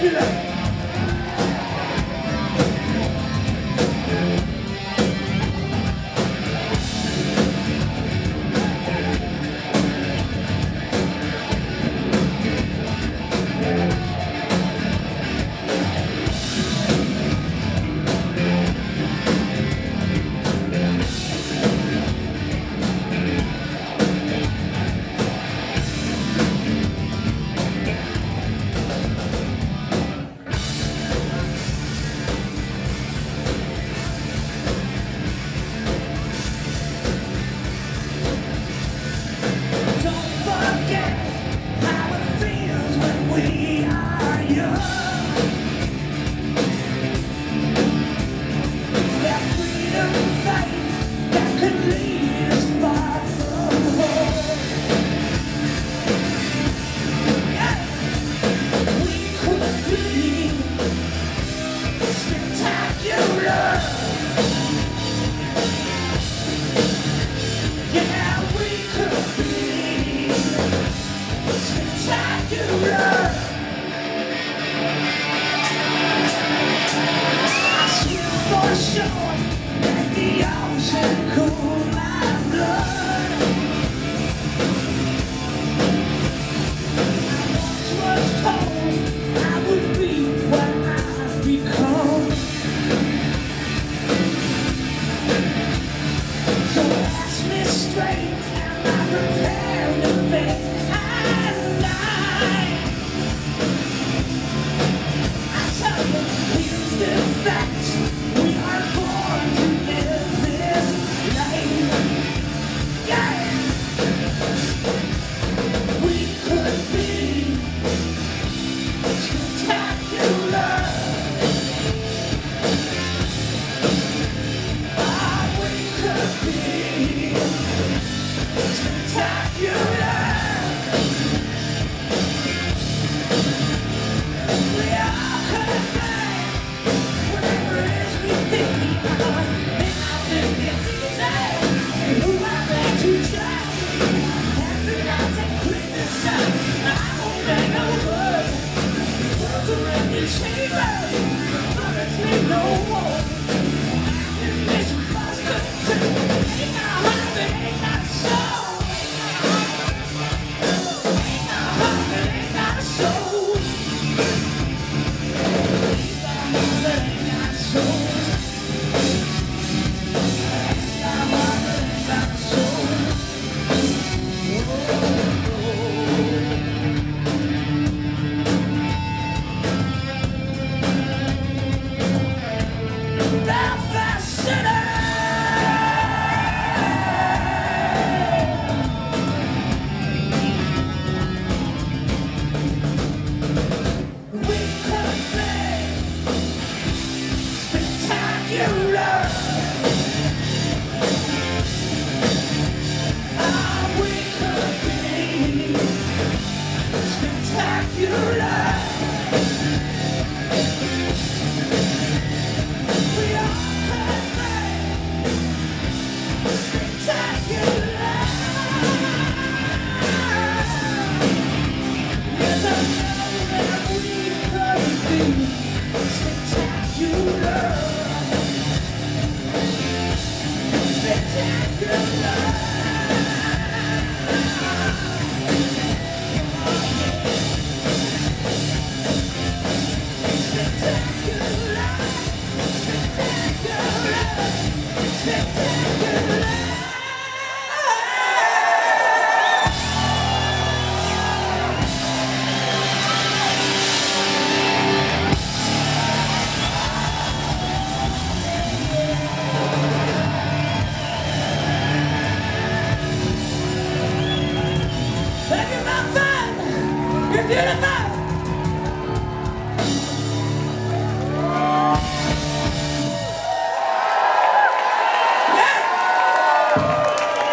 Killer!